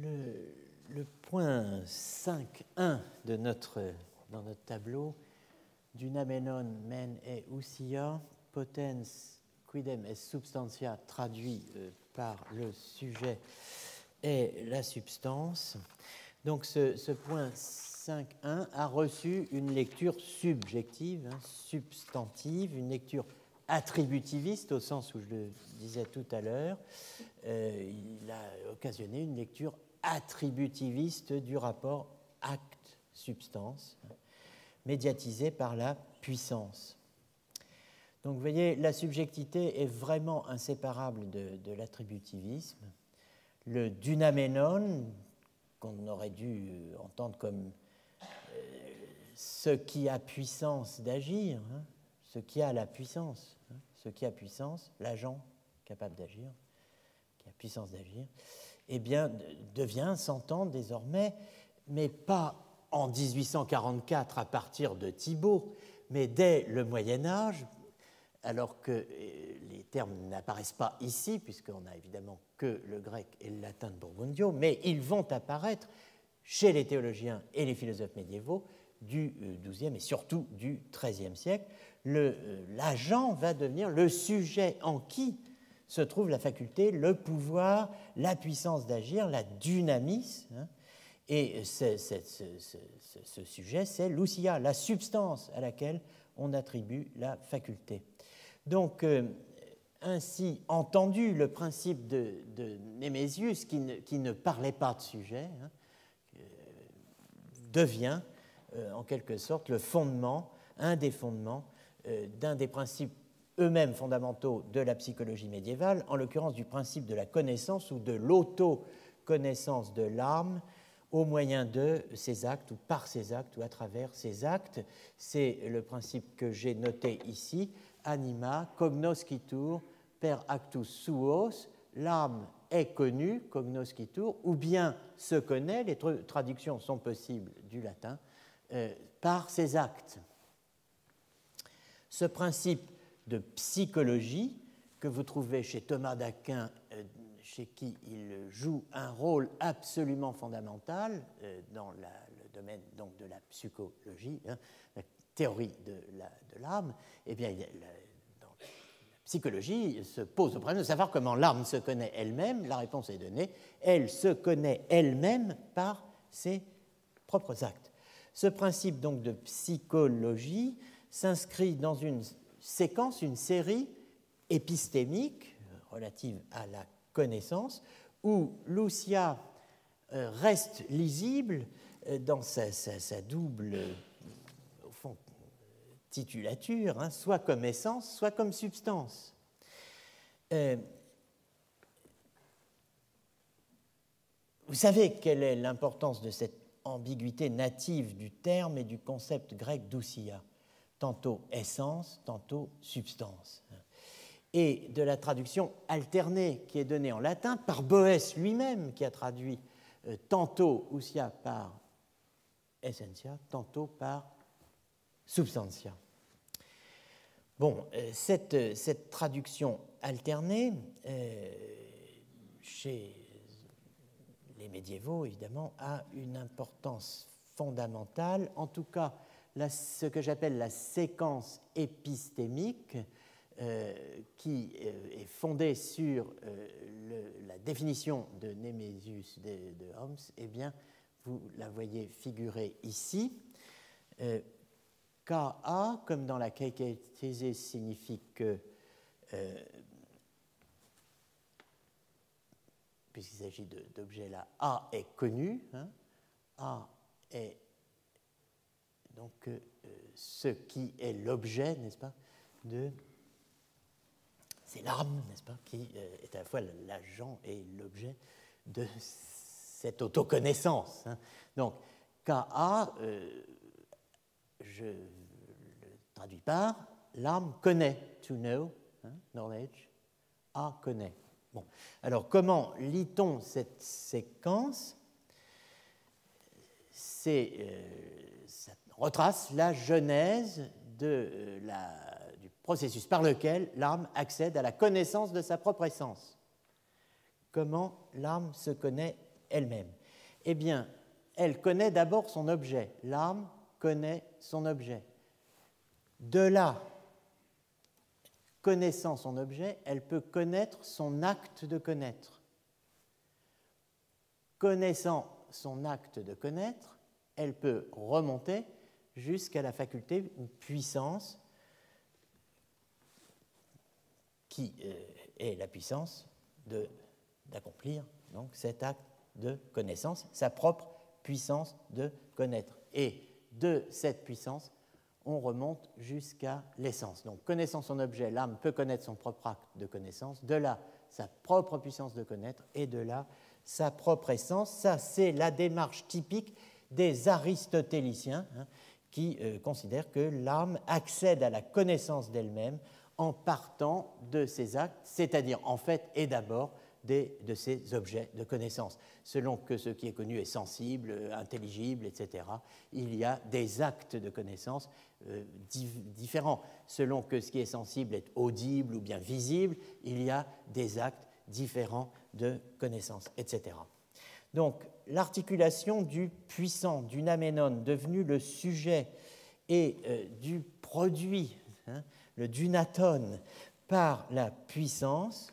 Le, point 5.1 de notre, dans notre tableau, Dunamenon men e usia, potens quidem est substantia, traduit euh, par le sujet, est la substance. Donc ce, point 5.1 a reçu une lecture subjective, hein, substantive, une lecture attributiviste au sens où je le disais tout à l'heure. Euh, il a occasionné une lecture attributiviste du rapport acte-substance, médiatisé par la puissance. Donc vous voyez, la subjectivité est vraiment inséparable de, l'attributivisme. Le dynaménon, qu'on aurait dû entendre comme euh, ce qui a puissance d'agir, hein, ce qui a la puissance, hein, ce qui a puissance, l'agent capable d'agir, qui a puissance d'agir, eh bien, devient, s'entend désormais, mais pas en 1844 à partir de Thibault, mais dès le Moyen Âge, alors que euh, les termes n'apparaissent pas ici, puisqu'on n'a évidemment que le grec et le latin de Burgundio, mais ils vont apparaître chez les théologiens et les philosophes médiévaux du XIIe euh, et surtout du XIIIe siècle. Euh, l'agent va devenir le sujet en qui se trouve la faculté, le pouvoir, la puissance d'agir, la dynamis. Hein. et ce, sujet, c'est l'ousia, la substance à laquelle on attribue la faculté. Donc, euh, ainsi entendu, le principe de, Némésius, qui ne, parlait pas de sujet, hein, euh, devient euh, en quelque sorte le fondement, un des fondements d'un des principes eux-mêmes fondamentaux de la psychologie médiévale, en l'occurrence du principe de la connaissance ou de l'auto-connaissance de l'âme au moyen de ses actes ou par ses actes ou à travers ses actes. C'est le principe que j'ai noté ici, anima cognoscitur per actus suos, l'âme est connue, cognoscitur, ou bien se connaît, les traductions sont possibles du latin, euh, par ses actes. Ce principe de psychologie que vous trouvez chez Thomas d'Aquin, euh, chez qui il joue un rôle absolument fondamental euh, dans le domaine donc, de la psychologie, hein, la théorie de l'âme, eh bien, dans la psychologie se pose le problème de savoir comment l'âme se connaît elle-même. La réponse est donnée. Elle se connaît elle-même par ses propres actes. Ce principe donc de psychologie s'inscrit dans une séquence, une série épistémique relative à la connaissance, où Lucia euh, reste lisible euh, dans sa, double titulature, hein, soit comme essence, soit comme substance. Euh, vous savez quelle est l'importance de cette ambiguïté native du terme et du concept grec d'ousia? Tantôt essence, tantôt substance. Et de la traduction alternée qui est donnée en latin par Boès lui-même, qui a traduit euh, tantôt ousia par essentia, tantôt par substantia. Bon, euh, cette, cette, traduction alternée, euh, chez les médiévaux, évidemment, a une importance fondamentale, en tout cas ce que j'appelle la séquence épistémique, euh, qui euh, est fondée sur euh, la définition de Némésius de, de, Homs, eh bien, vous la voyez figurer ici. Ka, comme dans la kaikéthésée, signifie que, puisqu'il s'agit d'objets là, A est connu, hein, A est donc euh, ce qui est l'objet, n'est-ce pas, de c'est l'âme, n'est-ce pas, qui euh, est à la fois l'agent et l'objet de cette autoconnaissance. Hein. Donc, Ka, euh, je le traduis par l'âme connaît, to know, hein, knowledge, A connaît. Bon, alors comment lit-on cette séquence? C'est retrace la genèse euh, du processus par lequel l'âme accède à la connaissance de sa propre essence. Comment l'âme se connaît elle-même? Eh bien, elle connaît d'abord son objet. L'âme connaît son objet. De là, connaissant son objet, elle peut connaître son acte de connaître. Connaissant son acte de connaître, elle peut remonter jusqu'à la faculté ou puissance qui euh, est la puissance d'accomplir cet acte de connaissance, sa propre puissance de connaître. Et de cette puissance, on remonte jusqu'à l'essence. Donc, connaissant son objet, l'âme peut connaître son propre acte de connaissance, de là sa propre puissance de connaître, et de là sa propre essence. Ça, c'est la démarche typique des aristotéliciens, hein, qui euh, considèrent que l'âme accède à la connaissance d'elle-même en partant de ses actes, c'est-à-dire en fait et d'abord de ces objets de connaissance. Selon que ce qui est connu est sensible, intelligible, etc., il y a des actes de connaissance euh, différents. Selon que ce qui est sensible est audible ou bien visible, il y a des actes différents de connaissance, etc. Donc, l'articulation du puissant, du naménon, devenu le sujet et euh, du produit, hein, le dunaton, par la puissance,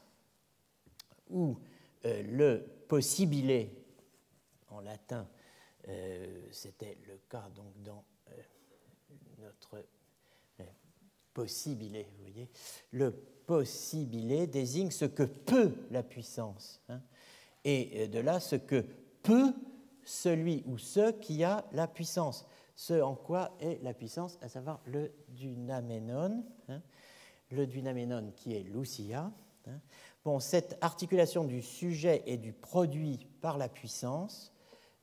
ou euh, le possibilé, en latin, euh, c'était le cas donc dans notre possibilé, vous voyez, le possibilé désigne ce que peut la puissance. Hein et euh, de là ce que peut celui ou ce qui a la puissance, ce en quoi est la puissance, à savoir le dunaménon, hein, le dunaménon qui est l'ousia. Hein. Bon, cette articulation du sujet et du produit par la puissance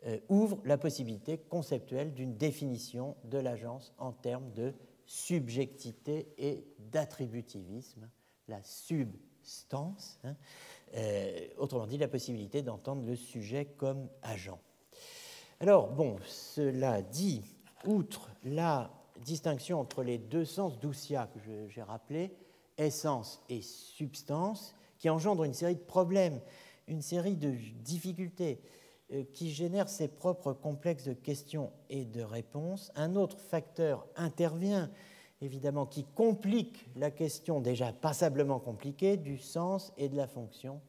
euh, ouvre la possibilité conceptuelle d'une définition de l'agence en termes de subjectivité et d'attributivisme, la substance. Hein, euh, autrement dit, la possibilité d'entendre le sujet comme agent. Alors, bon, cela dit, outre la distinction entre les deux sens d'Oussia que j'ai rappelé, essence et substance, qui engendre une série de problèmes, une série de difficultés, euh, qui génèrent ses propres complexes de questions et de réponses, un autre facteur intervient évidemment, qui complique la question déjà passablement compliquée du sens et de la fonction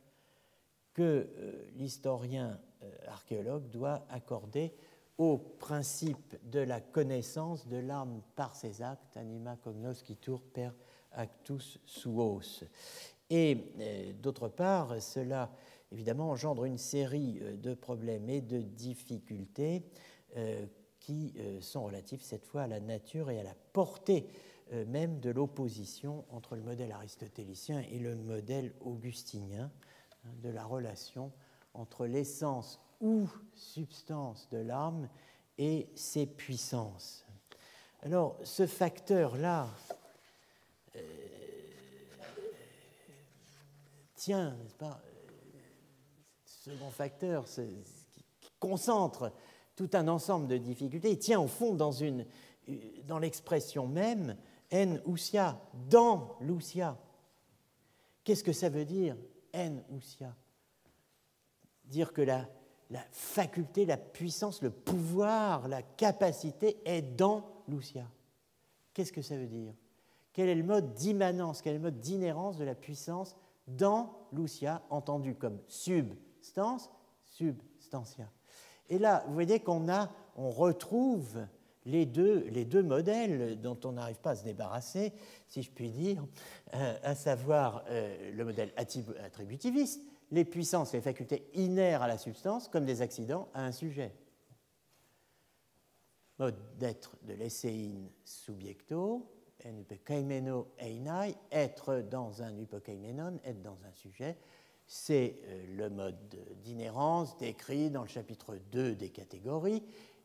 que euh, l'historien euh, archéologue doit accorder au principe de la connaissance de l'âme par ses actes, anima cognoscitur per actus suos. Et euh, d'autre part, cela évidemment engendre une série de problèmes et de difficultés qui euh, sont relatifs cette fois à la nature et à la portée euh, même de l'opposition entre le modèle aristotélicien et le modèle augustinien, hein, de la relation entre l'essence ou substance de l'âme et ses puissances. Alors, ce facteur-là euh, tient, n'est-ce pas, second facteur, qui concentre tout un ensemble de difficultés. Il tient au fond dans, une, dans l'expression même en ousia, dans l'ousia. Qu'est-ce que ça veut dire en ousia? Dire que la, la faculté, la puissance, le pouvoir, la capacité est dans l'ousia. Qu'est-ce que ça veut dire? Quel est le mode d'immanence, quel est le mode d'inhérence de la puissance dans l'ousia, entendu comme substance, substantia? Et là, vous voyez qu'on a, on retrouve les deux, les deux modèles dont on n'arrive pas à se débarrasser, si je puis dire, euh, à savoir euh, le modèle attributiviste, les puissances, les facultés inères à la substance comme des accidents à un sujet. Mode d'être de l'essein subjecto, en einai, être dans un hypokaimenon, être dans un sujet, c'est euh, le mode d'inhérence décrit dans le chapitre 2 des catégories.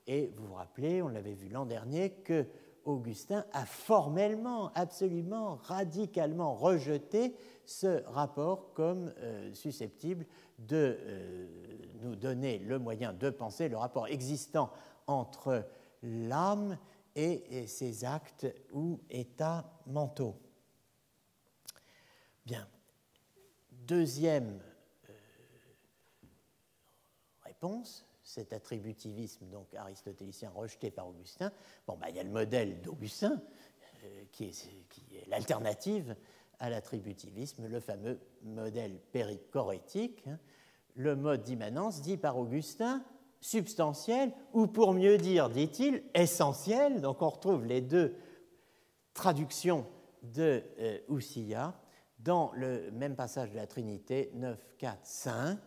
Et vous vous rappelez, on l'avait vu l'an dernier, que Augustin a formellement, absolument, radicalement rejeté ce rapport comme euh, susceptible de euh, nous donner le moyen de penser le rapport existant entre l'âme et ses actes ou états mentaux. Bien, deuxième euh, réponse, cet attributivisme donc aristotélicien rejeté par Augustin. Bon, bah, il y a le modèle d'Augustin, qui est, l'alternative à l'attributivisme, le fameux modèle périchorétique. Hein. Le mode d'immanence dit par Augustin substantiel, ou pour mieux dire, dit-il, essentiel. Donc on retrouve les deux traductions de euh, dans le même passage de la Trinité 9, 4, 5,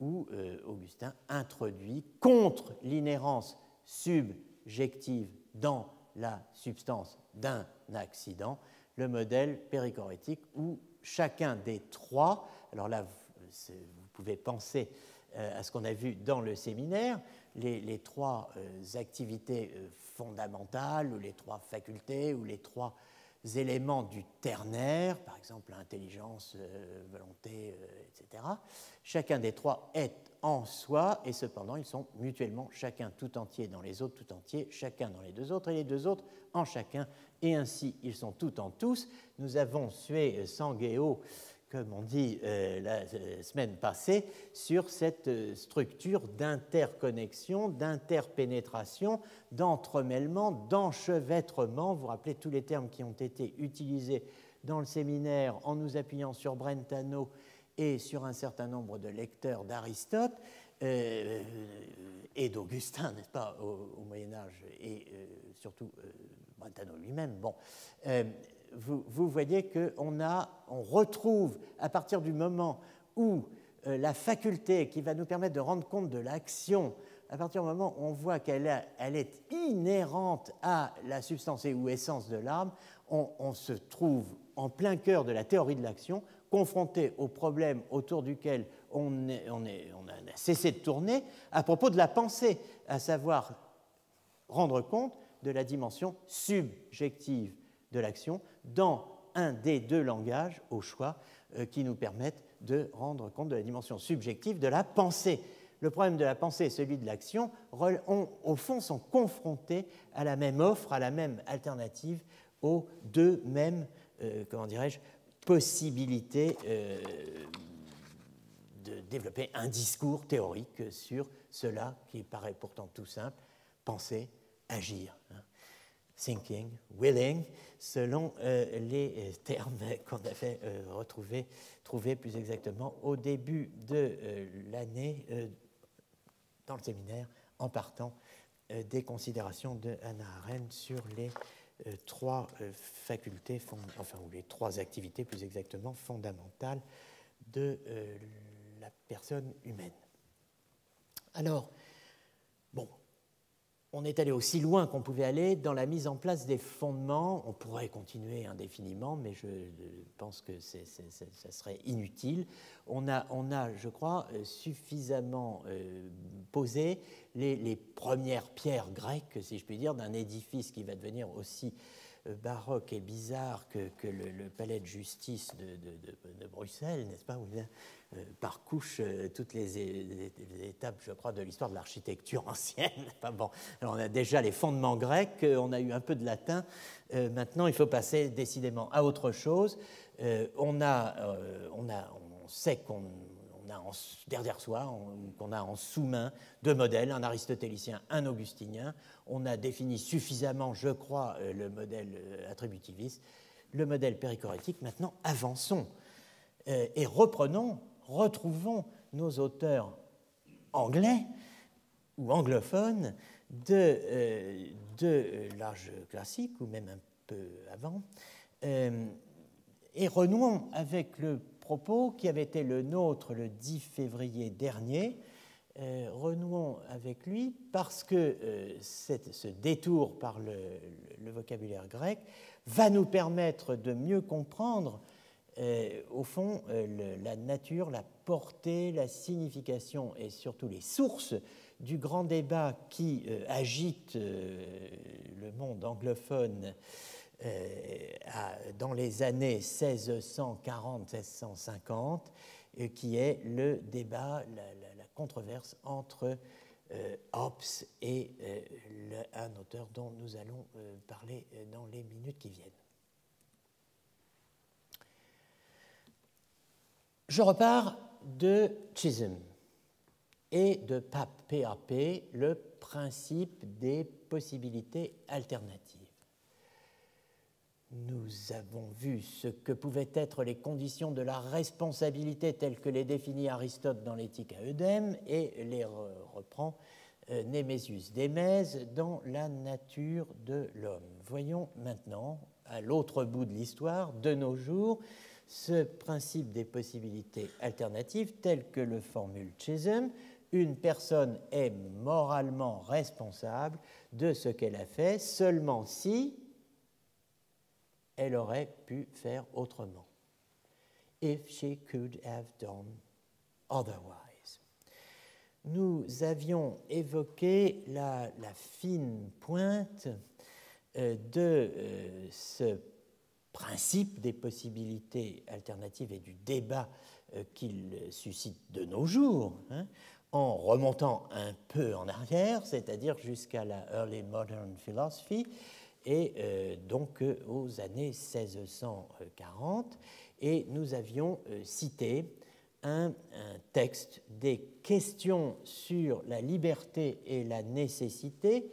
où euh, Augustin introduit contre l'inhérence subjective dans la substance d'un accident le modèle périchorétique où chacun des trois, alors là vous pouvez penser euh, à ce qu'on a vu dans le séminaire, les, trois euh, activités fondamentales, ou les trois facultés, ou les trois éléments du ternaire, par exemple intelligence, volonté, etc. Chacun des trois est en soi, et cependant ils sont mutuellement chacun tout entier dans les autres tout entiers, chacun dans les deux autres, et les deux autres en chacun, et ainsi ils sont tout en tous. Nous avons sué Sanguéo comme on dit euh, la euh, semaine passée, sur cette euh, structure d'interconnexion, d'interpénétration, d'entremêlement, d'enchevêtrement. Vous vous rappelez tous les termes qui ont été utilisés dans le séminaire en nous appuyant sur Brentano et sur un certain nombre de lecteurs d'Aristote et d'Augustin, n'est-ce pas, au, Moyen Âge, et surtout Brentano lui-même. Bon, vous, voyez qu'on on retrouve, à partir du moment où euh, la faculté qui va nous permettre de rendre compte de l'action, à partir du moment où on voit qu'elle elle est inhérente à la substance ou essence de l'arme, on, se trouve en plein cœur de la théorie de l'action, confronté au problème autour duquel on, a cessé de tourner à propos de la pensée, à savoir rendre compte de la dimension subjective de l'action dans un des deux langages au choix euh, qui nous permettent de rendre compte de la dimension subjective de la pensée. Le problème de la pensée et celui de l'action, au fond, sont confrontés à la même offre, à la même alternative, aux deux mêmes, euh, comment dirais-je, possibilités euh, de développer un discours théorique sur cela qui paraît pourtant tout simple, penser, agir. Hein thinking, willing, selon euh, les euh, termes qu'on avait euh, retrouvés, trouvés plus exactement au début de l'année dans le séminaire, en partant des considérations de Hannah Arendt sur les trois facultés, enfin, ou les trois activités plus exactement fondamentales de la personne humaine. Alors, bon, on est allé aussi loin qu'on pouvait aller dans la mise en place des fondements. On pourrait continuer indéfiniment, mais je pense que ça serait inutile. On a, on a, je crois, suffisamment euh, posé les, premières pierres grecques, si je puis dire, d'un édifice qui va devenir aussi euh, baroque et bizarre que, le, palais de justice de, Bruxelles, n'est-ce pas, où euh, par couche euh, toutes les, étapes, je crois, de l'histoire de l'architecture ancienne. on a déjà les fondements grecs, on a eu un peu de latin, maintenant il faut passer décidément à autre chose. on, a, on, a, on sait qu'on a en, derrière soi, qu'on a en sous-main deux modèles, un aristotélicien, un augustinien. On a défini suffisamment, je crois, euh, le modèle euh, attributiviste, le modèle périchorétique. Maintenant, avançons euh, et reprenons, retrouvons nos auteurs anglais ou anglophones de, de l'âge classique, ou même un peu avant, et renouons avec le propos qui avait été le nôtre le 10 février dernier. Euh, renouons avec lui parce que euh, ce détour par le, vocabulaire grec va nous permettre de mieux comprendre, euh, au fond, la nature, la portée, la signification et surtout les sources du grand débat qui agite le monde anglophone euh, dans les années 1640-1650, euh, qui est le débat, la, controverse entre euh, Hobbes et un auteur dont nous allons parler dans les minutes qui viennent. Je repars de Chisholm et de PAP, PAP, le principe des possibilités alternatives. Nous avons vu ce que pouvaient être les conditions de la responsabilité telles que les définit Aristote dans l'éthique à Eudème et les reprend euh, Némésius d'Émèse dans La nature de l'homme. Voyons maintenant, à l'autre bout de l'histoire, de nos jours, ce principe des possibilités alternatives tel que le formule Chisholm. Une personne est moralement responsable de ce qu'elle a fait seulement si elle aurait pu faire autrement. If she could have done otherwise nous avions évoqué la, fine pointe euh, de euh, ce principe des possibilités alternatives et du débat euh, qu'il suscite de nos jours, hein, en remontant un peu en arrière, c'est-à-dire jusqu'à la Early Modern Philosophy, et donc aux années 1640. Et nous avions cité un, texte des questions sur la liberté et la nécessité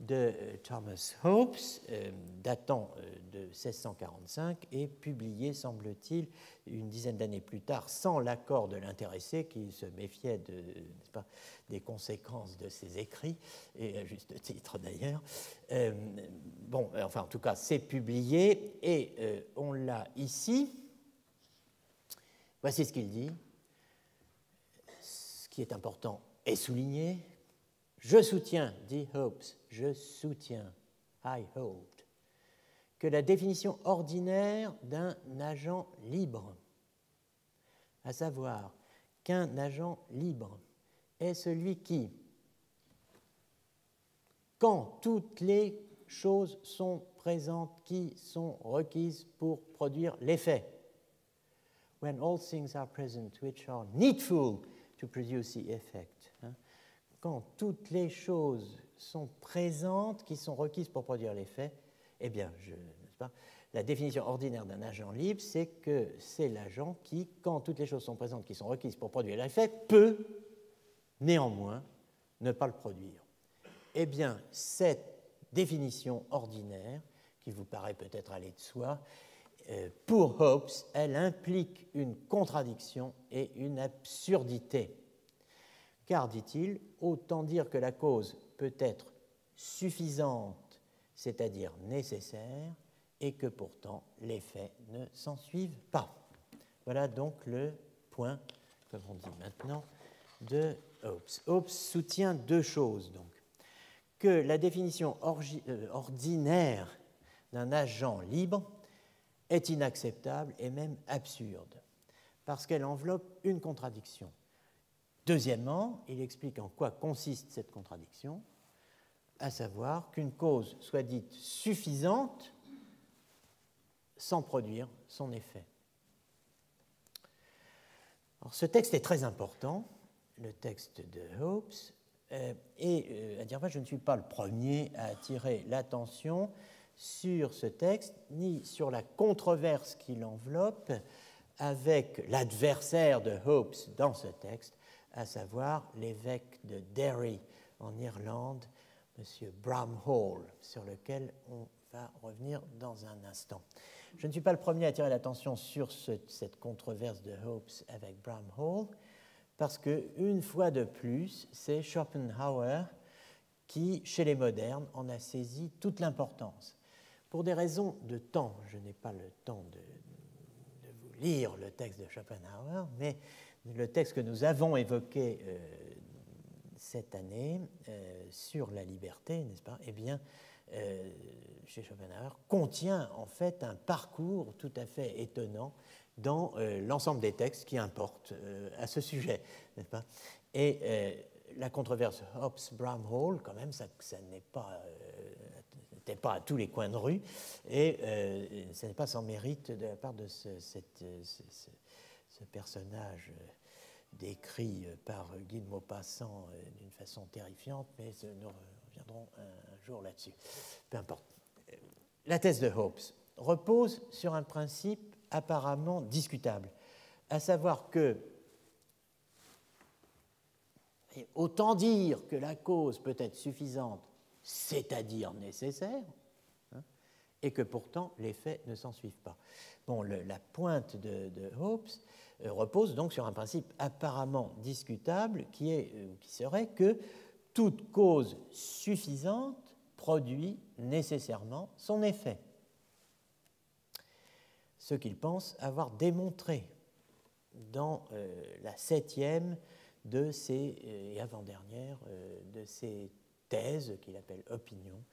de euh, Thomas Hobbes, euh, datant euh, de 1645 et publié, semble-t-il, une dizaine d'années plus tard, sans l'accord de l'intéressé qui se méfiait de, pas, des conséquences de ses écrits, et à juste titre d'ailleurs. bon, enfin, en tout cas, c'est publié et on l'a ici. Voici ce qu'il dit est important est souligné. Je soutiens, dit Hobbes, je soutiens, I hold, que la définition ordinaire d'un agent libre, à savoir qu'un agent libre est celui qui, quand toutes les choses sont présentes qui sont requises pour produire l'effet, all things are present which are needful to produce the effect. Hein. Quand toutes les choses sont présentes qui sont requises pour produire l'effet, eh bien, je, pas, la définition ordinaire d'un agent libre, c'est que c'est l'agent qui, quand toutes les choses sont présentes qui sont requises pour produire l'effet, peut néanmoins ne pas le produire. Eh bien, cette définition ordinaire, qui vous paraît peut-être aller de soi, euh, pour Hobbes, elle implique une contradiction et une absurdité. Car, dit-il, autant dire que la cause peut être suffisante, c'est-à-dire nécessaire, et que pourtant les faits ne s'en suivent pas. Voilà donc le point, comme on dit maintenant, de Hobbes. Hobbes soutient deux choses, donc. Que la définition euh, ordinaire d'un agent libre est inacceptable et même absurde, parce qu'elle enveloppe une contradiction. Deuxièmement, il explique en quoi consiste cette contradiction, à savoir qu'une cause soit dite suffisante sans produire son effet. Alors, ce texte est très important, le texte de Hobbes, euh, et euh, à dire vrai, je ne suis pas le premier à attirer l'attention sur ce texte, ni sur la controverse qui l'enveloppe avec l'adversaire de Hobbes dans ce texte, à savoir l'évêque de Derry en Irlande, M. Bramhall, sur lequel on va revenir dans un instant. Je ne suis pas le premier à attirer l'attention sur cette controverse de Hobbes avec Bramhall, parce que une fois de plus, c'est Schopenhauer qui, chez les modernes, en a saisi toute l'importance. Pour des raisons de temps, je n'ai pas le temps de, vous lire le texte de Schopenhauer, mais le texte que nous avons évoqué euh, cette année euh, sur la liberté, n'est-ce pas Eh bien, euh, chez Schopenhauer, contient en fait un parcours tout à fait étonnant dans l'ensemble des textes qui importent à ce sujet, n'est-ce pas. Et la controverse Hobbes-Bramhall, quand même, ça, ça n'est pas pas à tous les coins de rue, et euh, ce n'est pas sans mérite de la part de ce, personnage euh, décrit par Guy de Maupassant euh, d'une façon terrifiante, mais nous reviendrons un jour là-dessus. Peu importe. La thèse de Hobbes repose sur un principe apparemment discutable, à savoir que autant dire que la cause peut être suffisante, c'est-à-dire nécessaire, hein, et que pourtant les faits ne s'en suivent pas. Bon, la pointe de, Hobbes euh, repose donc sur un principe apparemment discutable qui, est, euh, qui serait que toute cause suffisante produit nécessairement son effet. Ce qu'il pense avoir démontré dans euh, la septième de euh, et avant-dernière, euh, de ces thèses qu'il appelle opinions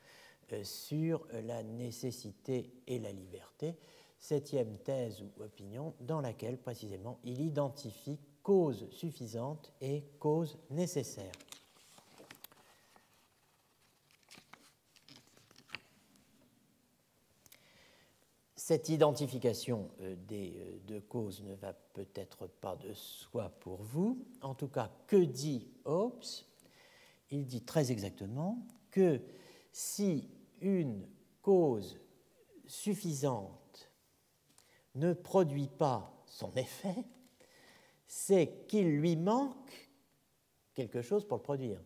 sur la nécessité et la liberté. Septième thèse ou opinion dans laquelle précisément il identifie cause suffisante et cause nécessaire. Cette identification euh, des euh, deux causes ne va peut-être pas de soi pour vous. En tout cas, que dit Hobbes? Il dit très exactement que si une cause suffisante ne produit pas son effet, c'est qu'il lui manque quelque chose pour le produire.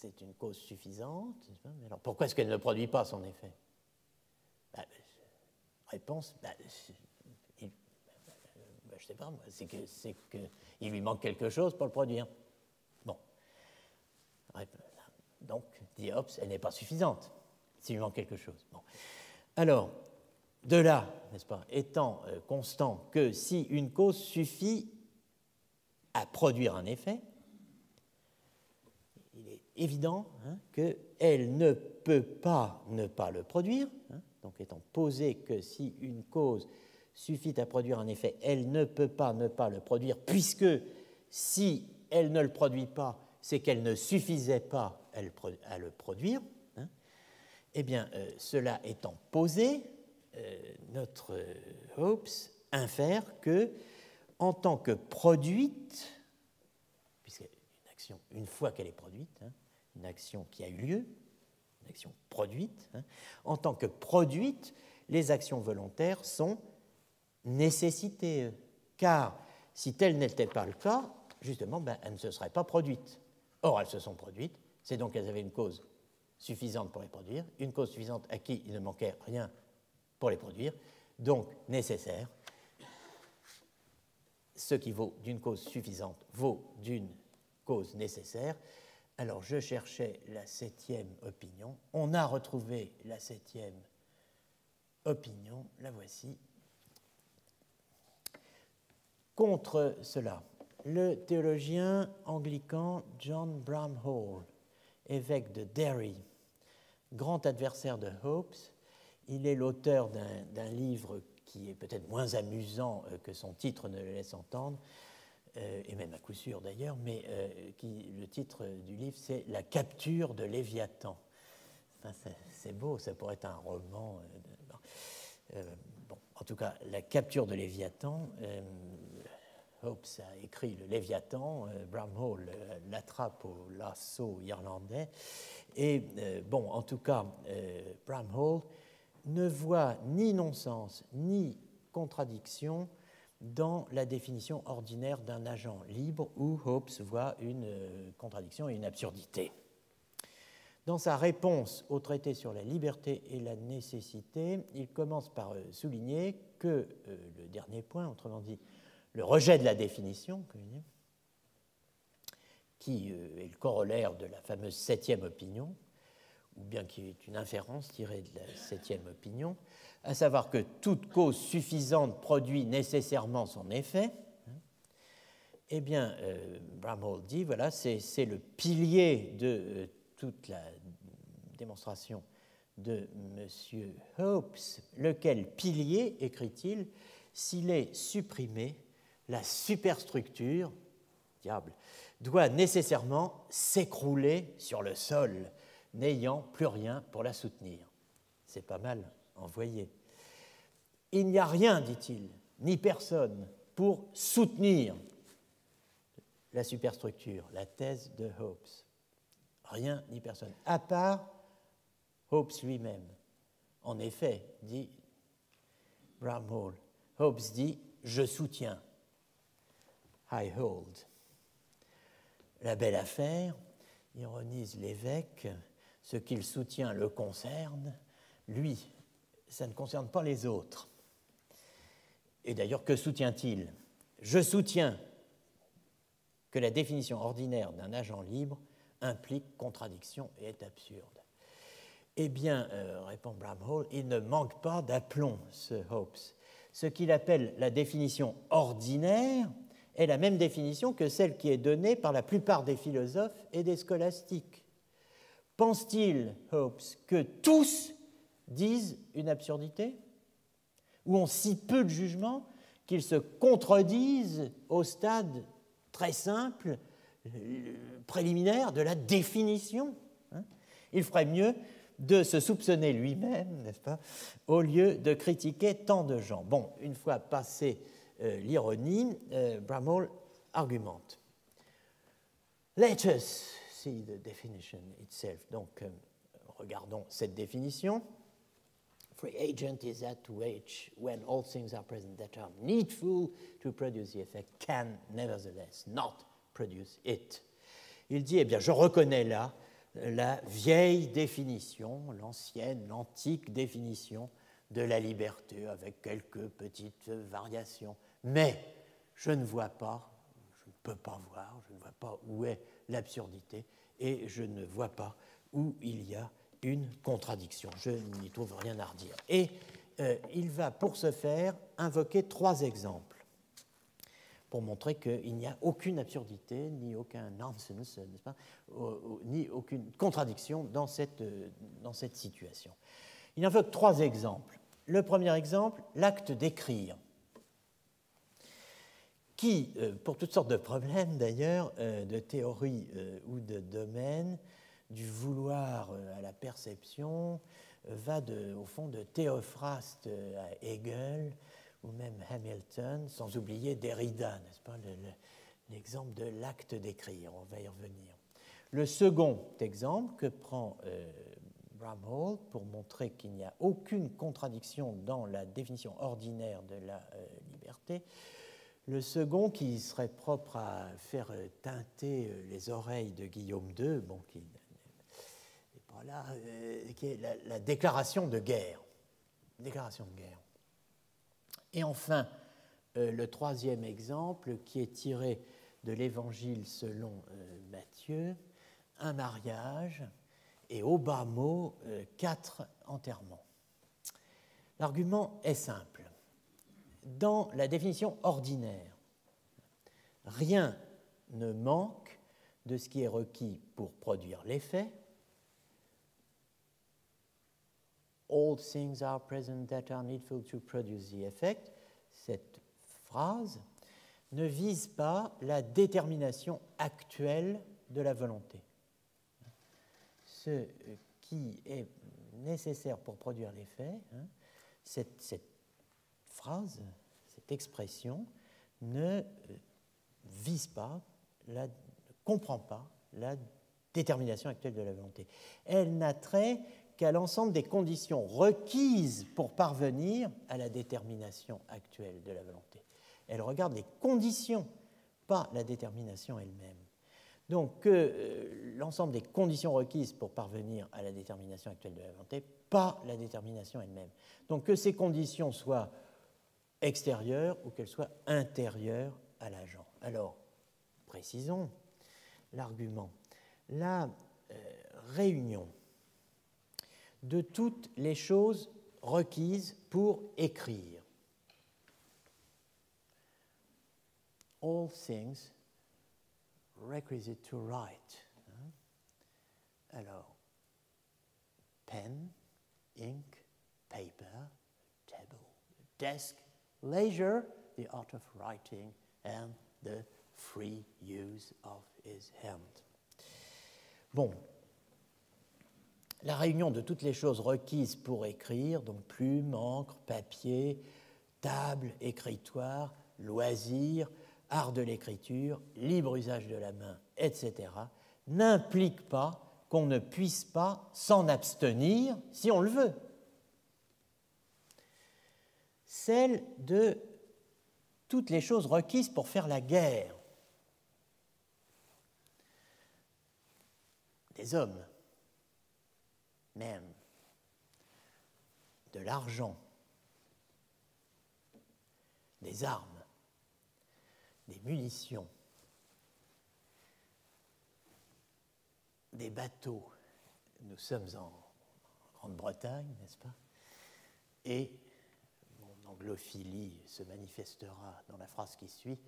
c'est une cause suffisante. Pourquoi est-ce qu'elle ne produit pas son effet? Bah, Réponse, bah, bah, je ne sais pas, c'est qu'il lui manque quelque chose pour le produire. Bon. Donc, dit elle n'est pas suffisante s'il lui manque quelque chose. Bon. Alors, de là, n'est-ce pas, étant euh, constant que si une cause suffit à produire un effet, évident hein, qu'elle ne peut pas ne pas le produire, hein, donc étant posé que si une cause suffit à produire un effet, elle ne peut pas ne pas le produire, puisque si elle ne le produit pas, c'est qu'elle ne suffisait pas à le produire. Hein. eh bien, euh, cela étant posé, euh, notre euh, Hobbes infère que, en tant que produite, puisque une action, une fois qu'elle est produite, une action qui a eu lieu, une action produite. Hein. En tant que produite, les actions volontaires sont nécessitées, car si tel n'était pas le cas, justement, ben, elles ne se seraient pas produites. Or, elles se sont produites, c'est donc qu'elles avaient une cause suffisante pour les produire, une cause suffisante à qui il ne manquait rien pour les produire, donc nécessaire. Ce qui vaut d'une cause suffisante vaut d'une cause nécessaire, alors je cherchais la septième opinion. On a retrouvé la septième opinion. La voici. Contre cela, le théologien anglican John Bramhall, évêque de Derry, grand adversaire de Hobbes, il est l'auteur d'un livre qui est peut-être moins amusant euh, que son titre ne le laisse entendre, euh, et même à coup sûr d'ailleurs, mais euh, le titre du livre, c'est La capture de Léviathan. c'est beau, ça pourrait être un roman. Bon, en tout cas, La capture de Léviathan, Hobbes a écrit le Léviathan, Bramhall l'attrape au lasso irlandais, et bon, en tout cas, Bramhall ne voit ni non-sens ni contradiction dans la définition ordinaire d'un agent libre où Hobbes voit une euh, contradiction et une absurdité. Dans sa réponse au traité sur la liberté et la nécessité, il commence par euh, souligner que euh, le dernier point, autrement dit le rejet de la définition, qui est le corollaire de la fameuse septième opinion, ou bien qui est une inférence tirée de la septième opinion, à savoir que toute cause suffisante produit nécessairement son effet, eh bien, euh, Bramhall dit, voilà, c'est le pilier de euh, toute la démonstration de M. Hobbes, lequel pilier, écrit-il, s'il est supprimé, la superstructure, diable, doit nécessairement s'écrouler sur le sol, n'ayant plus rien pour la soutenir. C'est pas mal envoyé. Il n'y a rien, dit-il, ni personne pour soutenir la superstructure, la thèse de Hobbes. Rien ni personne, à part Hobbes lui-même. En effet, dit Bramhall, Hobbes dit Je soutiens. I hold. La belle affaire, ironise l'évêque, ce qu'il soutient le concerne, lui, ça ne concerne pas les autres. Et d'ailleurs, que soutient-il? Je soutiens que la définition ordinaire d'un agent libre implique contradiction et est absurde. Eh bien, euh, répond Bramhall, il ne manque pas d'aplomb, ce Hobbes. Ce qu'il appelle la définition ordinaire est la même définition que celle qui est donnée par la plupart des philosophes et des scolastiques. Pense-t-il, Hobbes, que tous disent une absurdité? Ou ont si peu de jugement qu'ils se contredisent au stade très simple, préliminaire de la définition hein? Il ferait mieux de se soupçonner lui-même, n'est-ce pas, au lieu de critiquer tant de gens. Bon, une fois passé l'ironie, euh, Bramall argumente. Let us see the definition itself. Donc, euh, regardons cette définition. Free agent is that to which, when all things are present that are needful to produce the effect, can nevertheless not produce it. Il dit, eh bien, je reconnais là la vieille définition, l'ancienne, l'antique définition de la liberté, avec quelques petites variations. Mais je ne vois pas, je ne peux pas voir, je ne vois pas où est l'absurdité, et je ne vois pas où il y a une contradiction. Je n'y trouve rien à redire. Et euh, il va, pour ce faire, invoquer trois exemples pour montrer qu'il n'y a aucune absurdité, ni aucun nonsense, ni aucune contradiction dans cette, dans cette situation. Il invoque trois exemples. Le premier exemple, l'acte d'écrire, qui, euh, pour toutes sortes de problèmes d'ailleurs, euh, de théorie euh, ou de domaine, du vouloir à la perception, va au fond de Théophraste à Hegel, ou même Hamilton, sans oublier Derrida, n'est-ce pas, l'exemple de l'acte d'écrire, on va y revenir. Le second exemple que prend euh, Bramhall pour montrer qu'il n'y a aucune contradiction dans la définition ordinaire de la liberté, le second qui serait propre à faire euh, teinter euh, les oreilles de Guillaume II, bon, qui n'est pas là, qui est la, la déclaration de guerre. Et enfin, euh, le troisième exemple qui est tiré de l'évangile selon euh, Matthieu, un mariage et au bas mot, euh, quatre enterrements. L'argument est simple. Dans la définition ordinaire, rien ne manque de ce qui est requis pour produire l'effet, all things are present that are needful to produce the effect, cette phrase ne vise pas la détermination actuelle de la volonté. Ce qui est nécessaire pour produire l'effet, hein, cette, phrase, expression, ne vise pas, la, ne comprend pas la détermination actuelle de la volonté. Elle n'a trait qu'à l'ensemble des conditions requises pour parvenir à la détermination actuelle de la volonté. Elle regarde les conditions, pas la détermination elle-même. Donc que euh, l'ensemble des conditions requises pour parvenir à la détermination actuelle de la volonté, pas la détermination elle-même. Donc que ces conditions soient extérieures ou qu'elles soient intérieures à l'agent. Alors, précisons l'argument. La euh, réunion de toutes les choses requises pour écrire. All things requisite to write. Hein? Alors, pen, ink, paper, table, desk, leisure, the art of writing, and the free use of his hand. Bon, la réunion de toutes les choses requises pour écrire, donc plume, encre, papier, table, écritoire, loisirs, art de l'écriture, libre usage de la main, etc., n'implique pas qu'on ne puisse pas s'en abstenir si on le veut celle de toutes les choses requises pour faire la guerre. Des hommes, même, de l'argent, des armes, des munitions, des bateaux. Nous sommes en Grande-Bretagne, n'est-ce pas? Anglophilie se manifestera dans la phrase qui suit,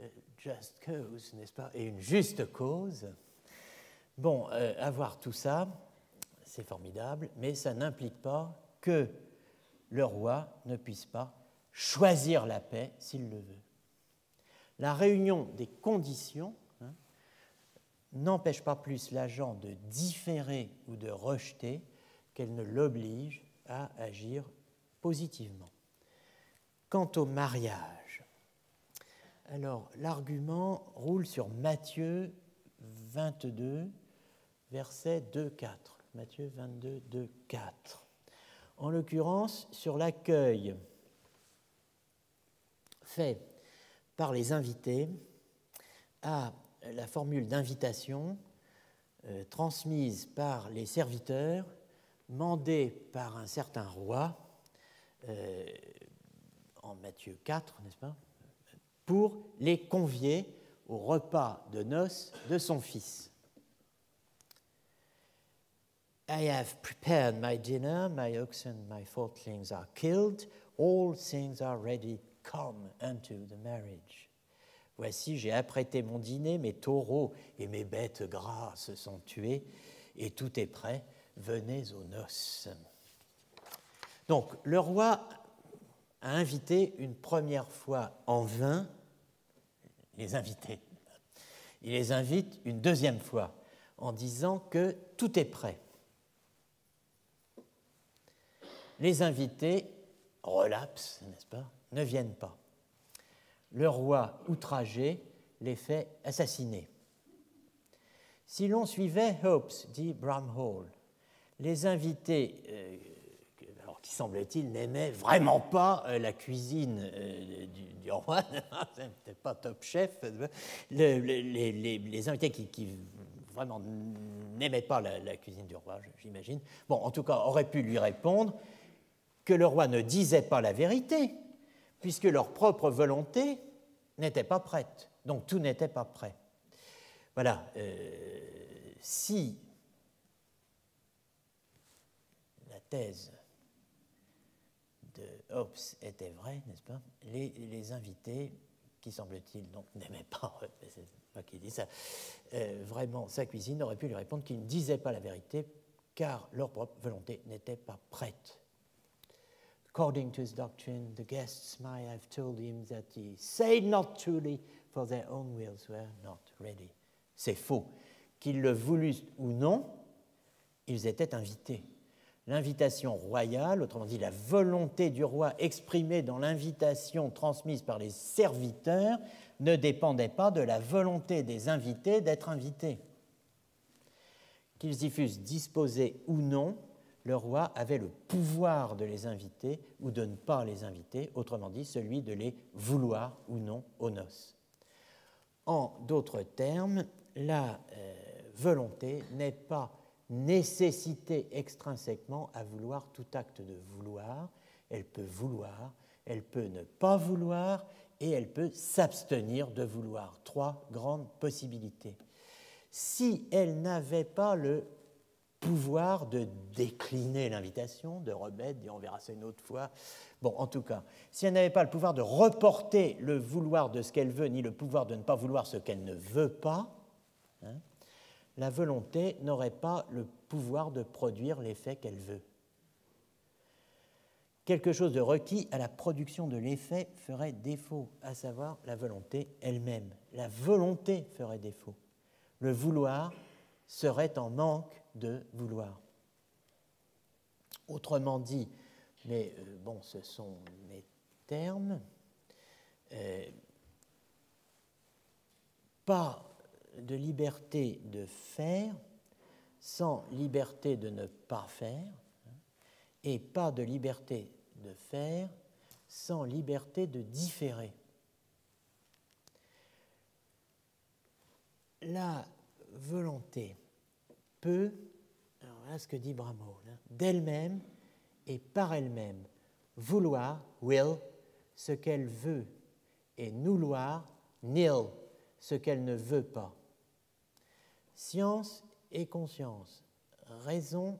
euh, just cause, n'est-ce pas? Et une juste cause. Bon, euh, avoir tout ça, c'est formidable, mais ça n'implique pas que le roi ne puisse pas choisir la paix s'il le veut. La réunion des conditions hein, n'empêche pas plus l'agent de différer ou de rejeter qu'elle ne l'oblige à agir positivement. Quant au mariage, alors l'argument roule sur Matthieu 22, verset 2-4. Matthieu 22, 2, 4. En l'occurrence, sur l'accueil fait par les invités à la formule d'invitation euh, transmise par les serviteurs, mandée par un certain roi, euh, Matthieu 4, n'est-ce pas, pour les convier au repas de noces de son fils. I have prepared my dinner, my oxen, my fatlings are killed, all things are ready, come unto the marriage. Voici, j'ai apprêté mon dîner, mes taureaux et mes bêtes grasses sont tués, et tout est prêt, venez aux noces. Donc, le roi a invité une première fois en vain les invités. Il les invite une deuxième fois en disant que tout est prêt. Les invités relapsent, n'est-ce pas, ne viennent pas. Le roi, outragé, les fait assassiner. Si l'on suivait Hopes, dit Bramhall, les invités, euh, qui semble-t-il n'aimaient vraiment pas euh, la cuisine euh, du, roi, c'était pas top chef, les, invités qui, vraiment n'aimaient pas la, cuisine du roi, j'imagine, bon, en tout cas, auraient pu lui répondre que le roi ne disait pas la vérité, puisque leur propre volonté n'était pas prête. Donc tout n'était pas prêt. Voilà. Euh, si la thèse Hobbes était vraie, n'est-ce pas, les, invités, qui semble-t-il donc n'aimaient pas, c'est qui dis ça, euh, vraiment sa cuisine, auraient pu lui répondre qu'ils ne disaient pas la vérité, car leur propre volonté n'était pas prête. According to his doctrine, the guests might have told him that he said not truly, for their own wills were not ready. C'est faux. Qu'ils le voulussent ou non, ils étaient invités. L'invitation royale, autrement dit la volonté du roi exprimée dans l'invitation transmise par les serviteurs, ne dépendait pas de la volonté des invités d'être invités. Qu'ils y fussent disposés ou non, le roi avait le pouvoir de les inviter ou de ne pas les inviter, autrement dit celui de les vouloir ou non aux noces. En d'autres termes, la euh, volonté n'est pas nécessité extrinsèquement à vouloir tout acte de vouloir, elle peut vouloir, elle peut ne pas vouloir et elle peut s'abstenir de vouloir. Trois grandes possibilités. Si elle n'avait pas le pouvoir de décliner l'invitation, de remettre, dire on verra ça une autre fois. Bon, en tout cas, si elle n'avait pas le pouvoir de reporter le vouloir de ce qu'elle veut, ni le pouvoir de ne pas vouloir ce qu'elle ne veut pas, hein, la volonté n'aurait pas le pouvoir de produire l'effet qu'elle veut. Quelque chose de requis à la production de l'effet ferait défaut, à savoir la volonté elle-même. La volonté ferait défaut. Le vouloir serait en manque de vouloir. Autrement dit, mais euh, bon, ce sont mes termes, euh, pas de liberté de faire sans liberté de ne pas faire, et pas de liberté de faire sans liberté de différer. La volonté peut, alors voilà ce que dit Bramall, hein, d'elle-même et par elle-même vouloir, will, ce qu'elle veut, et nouloir, nil, ce qu'elle ne veut pas. Science et conscience, raison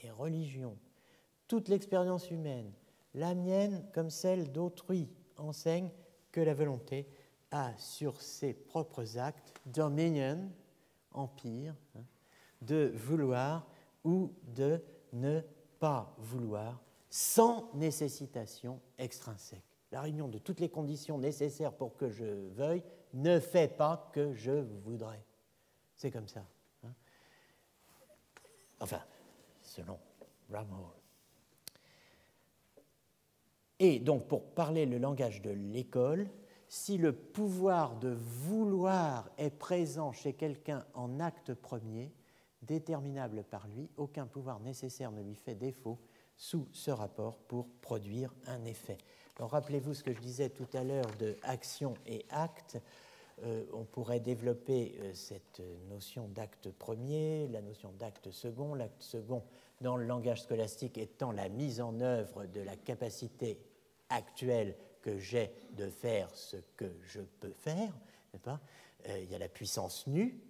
et religion, toute l'expérience humaine, la mienne comme celle d'autrui, enseigne que la volonté a sur ses propres actes dominion, empire, hein, de vouloir ou de ne pas vouloir, sans nécessitation extrinsèque. La réunion de toutes les conditions nécessaires pour que je veuille ne fait pas que je voudrais. C'est comme ça. Hein. enfin, selon. Et donc, pour parler le langage de l'école, si le pouvoir de vouloir est présent chez quelqu'un en acte premier, déterminable par lui, aucun pouvoir nécessaire ne lui fait défaut sous ce rapport pour produire un effet. Rappelez-vous ce que je disais tout à l'heure de action et acte. Euh, on pourrait développer euh, cette notion d'acte premier, la notion d'acte second, l'acte second dans le langage scolastique étant la mise en œuvre de la capacité actuelle que j'ai de faire ce que je peux faire, pas? Euh, Il y a la puissance nue.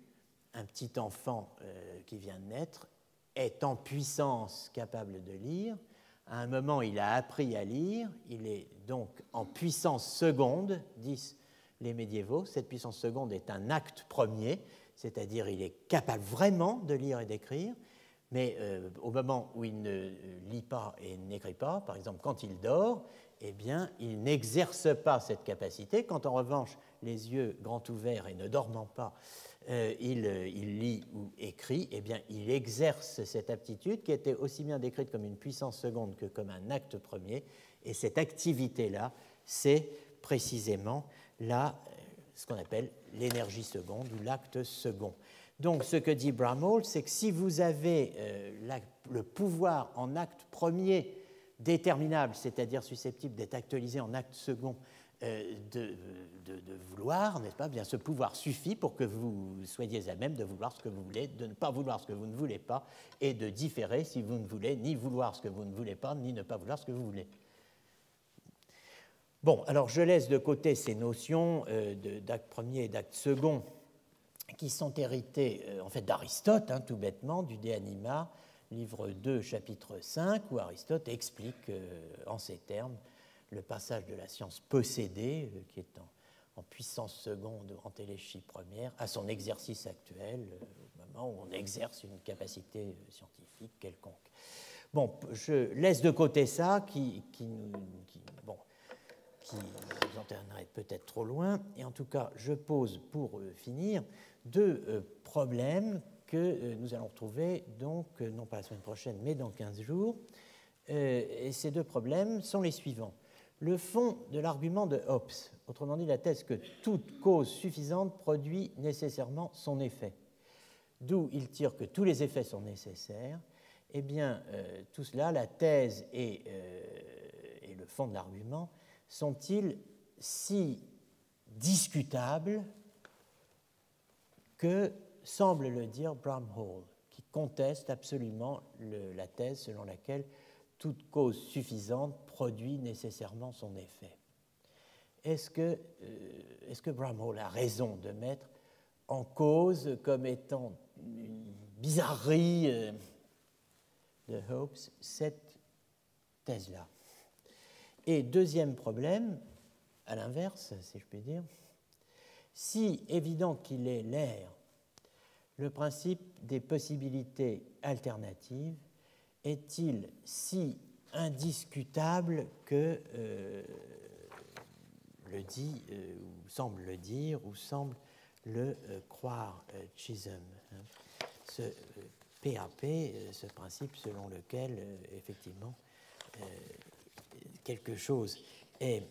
Un petit enfant qui vient de naître est en puissance capable de lire. À un moment, il a appris à lire. Il est donc en puissance seconde, disent les médiévaux. Cette puissance seconde est un acte premier, c'est-à-dire il est capable vraiment de lire et d'écrire. Mais euh, au moment où il ne lit pas et n'écrit pas, par exemple quand il dort, eh bien, il n'exerce pas cette capacité. Quand en revanche, les yeux grands ouverts et ne dormant pas, euh, il, il, lit ou écrit, eh bien, il exerce cette aptitude qui était aussi bien décrite comme une puissance seconde que comme un acte premier. Et cette activité-là, c'est précisément là ce qu'on appelle l'énergie seconde ou l'acte second. Donc, ce que dit Bramall, c'est que si vous avez euh, le pouvoir en acte premier déterminable, c'est-à-dire susceptible d'être actualisé en acte second euh, de, vouloir, n'est-ce pas Bien, ce pouvoir suffit pour que vous soyez à même de vouloir ce que vous voulez, de ne pas vouloir ce que vous ne voulez pas, et de différer si vous ne voulez ni vouloir ce que vous ne voulez pas, ni ne pas vouloir ce que vous voulez. Bon, alors je laisse de côté ces notions euh, d'acte premier et d'acte second qui sont héritées euh, en fait d'Aristote, hein, tout bêtement, du De Anima, livre 2, chapitre 5, où Aristote explique euh, en ces termes le passage de la science possédée, euh, qui est en, puissance seconde en téléchie première, à son exercice actuel, au moment où on exerce une capacité scientifique quelconque. Bon, je laisse de côté ça, qui, qui, qui qui nous entraînerait peut-être trop loin, et en tout cas, je pose pour finir deux problèmes que euh, nous allons retrouver, donc, euh, non pas la semaine prochaine, mais dans 15 jours. Euh, et ces deux problèmes sont les suivants. Le fond de l'argument de Hobbes, autrement dit la thèse que toute cause suffisante produit nécessairement son effet, d'où il tire que tous les effets sont nécessaires, eh bien, tout cela, la thèse et, et le fond de l'argument, sont-ils si discutables que semble le dire Bramhall, qui conteste absolument la thèse selon laquelle toute cause suffisante produit nécessairement son effet. Est-ce que, euh, que Bramhall a raison de mettre en cause comme étant une bizarrerie euh, de Hobbes cette thèse-là? Et deuxième problème, à l'inverse, si je puis dire, si évident qu'il est l'air le principe des possibilités alternatives est-il si indiscutable que euh, le dit, euh, ou semble le dire, ou semble le euh, croire Chisholm hein. Ce PAP, ce principe selon lequel, effectivement, quelque chose est,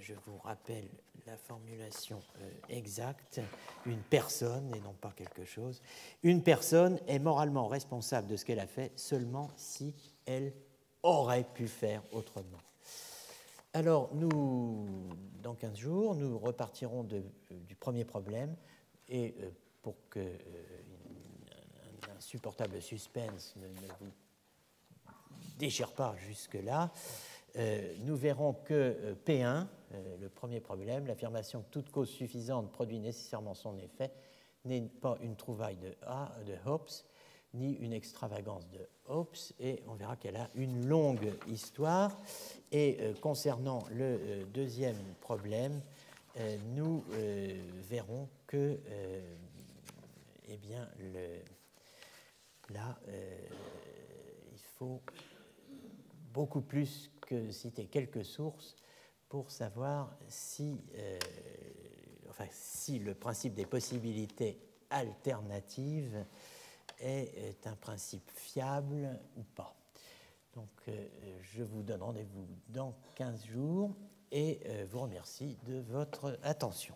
je vous rappelle la formulation euh, exacte, une personne et non pas quelque chose, une personne est moralement responsable de ce qu'elle a fait seulement si elle aurait pu faire autrement. Alors, nous, dans 15 jours, nous repartirons euh, du premier problème et euh, pour que un insupportable suspense ne, vous déchire pas jusque-là. Nous verrons que P1, le premier problème, l'affirmation que toute cause suffisante produit nécessairement son effet, n'est pas une trouvaille de, A, de Hobbes, ni une extravagance de Hobbes, et on verra qu'elle a une longue histoire. Et euh, concernant le euh, deuxième problème, euh, nous verrons que, eh bien, là, il faut beaucoup plus que citer quelques sources pour savoir si, enfin, si le principe des possibilités alternatives est, un principe fiable ou pas. Donc, euh, je vous donne rendez-vous dans 15 jours et euh, vous remercie de votre attention.